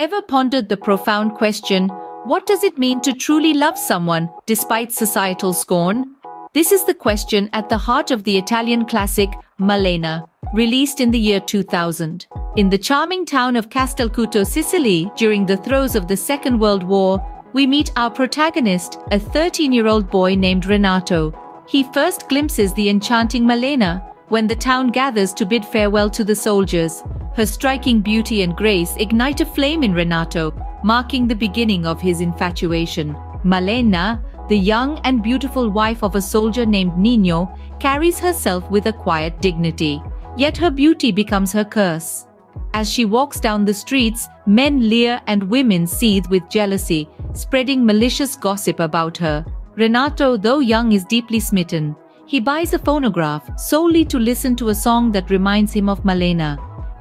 Ever pondered the profound question, what does it mean to truly love someone despite societal scorn? This is the question at the heart of the Italian classic Malena, released in the year 2000. In the charming town of Castelcuto, Sicily, during the throes of the Second World War, we meet our protagonist, a 13-year-old boy named Renato. He first glimpses the enchanting Malena when the town gathers to bid farewell to the soldiers. Her striking beauty and grace ignite a flame in Renato, marking the beginning of his infatuation. Malena, the young and beautiful wife of a soldier named Nino, carries herself with a quiet dignity. Yet her beauty becomes her curse. As she walks down the streets, men leer and women seethe with jealousy, spreading malicious gossip about her. Renato, though young, is deeply smitten. He buys a phonograph solely to listen to a song that reminds him of Malena.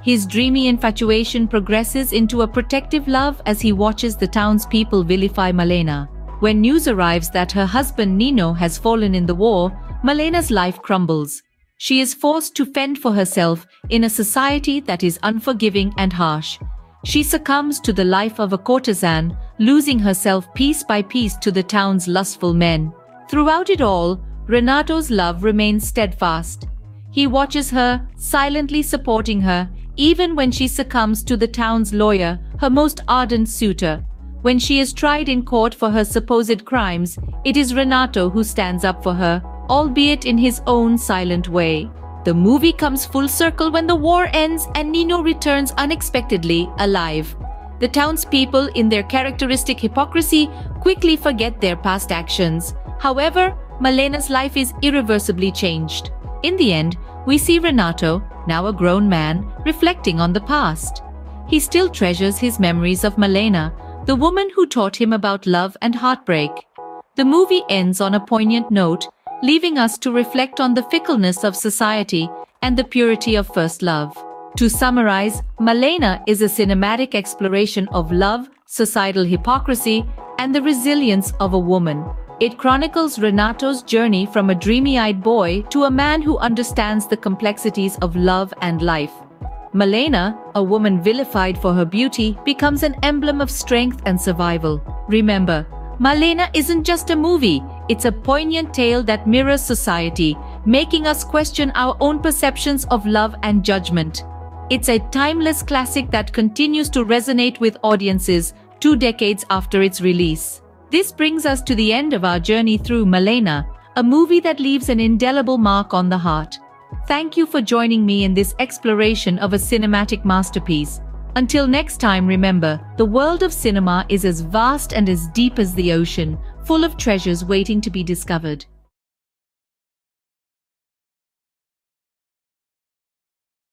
His dreamy infatuation progresses into a protective love as he watches the townspeople vilify Malena. When news arrives that her husband Nino has fallen in the war, Malena's life crumbles. She is forced to fend for herself in a society that is unforgiving and harsh. She succumbs to the life of a courtesan, losing herself piece by piece to the town's lustful men. Throughout it all, Renato's love remains steadfast. He watches her, silently supporting her, even when she succumbs to the town's lawyer, her most ardent suitor. When she is tried in court for her supposed crimes, it is Renato who stands up for her, albeit in his own silent way. The movie comes full circle when the war ends and Nino returns unexpectedly alive. The townspeople, in their characteristic hypocrisy, quickly forget their past actions. However, Malena's life is irreversibly changed. In the end, we see Renato, now a grown man, reflecting on the past. He still treasures his memories of Malena, the woman who taught him about love and heartbreak. The movie ends on a poignant note, leaving us to reflect on the fickleness of society and the purity of first love. To summarize, Malena is a cinematic exploration of love, societal hypocrisy, and the resilience of a woman. It chronicles Renato's journey from a dreamy-eyed boy to a man who understands the complexities of love and life. Malena, a woman vilified for her beauty, becomes an emblem of strength and survival. Remember, Malena isn't just a movie, it's a poignant tale that mirrors society, making us question our own perceptions of love and judgment. It's a timeless classic that continues to resonate with audiences two decades after its release. This brings us to the end of our journey through Malena, a movie that leaves an indelible mark on the heart. Thank you for joining me in this exploration of a cinematic masterpiece. Until next time, remember, the world of cinema is as vast and as deep as the ocean, full of treasures waiting to be discovered.